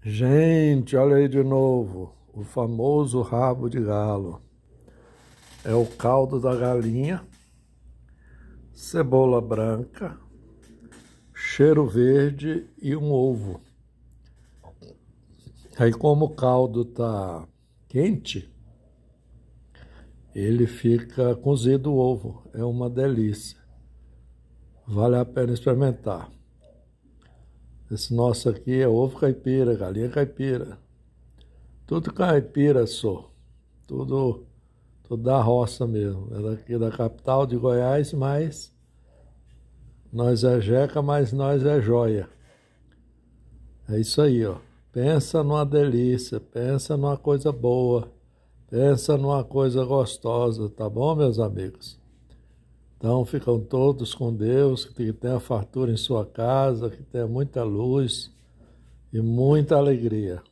Gente, olha aí de novo, o famoso rabo de galo. É o caldo da galinha, cebola branca, cheiro verde e um ovo. Aí como o caldo tá quente, ele fica cozido o ovo. É uma delícia. Vale a pena experimentar. Esse nosso aqui é ovo caipira, galinha caipira. Tudo caipira só. Tudo, tudo da roça mesmo. É daqui da capital de Goiás, mas nós é jeca, mas nós é joia. É isso aí, ó. Pensa numa delícia, pensa numa coisa boa, pensa numa coisa gostosa, tá bom, meus amigos? Então ficam todos com Deus, que tenha fartura em sua casa, que tenha muita luz e muita alegria.